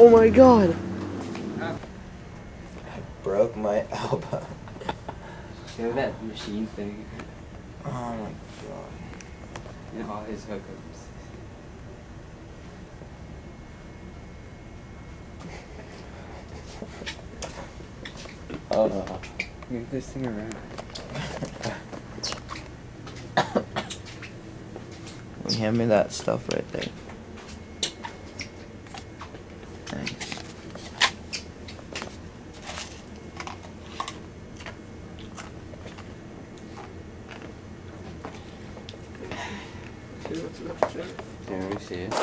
Oh my god. I broke my elbow. You know that machine thing? Oh my god. And all his hookups. Oh, move this thing around. Hand me that stuff right there. Let me see it.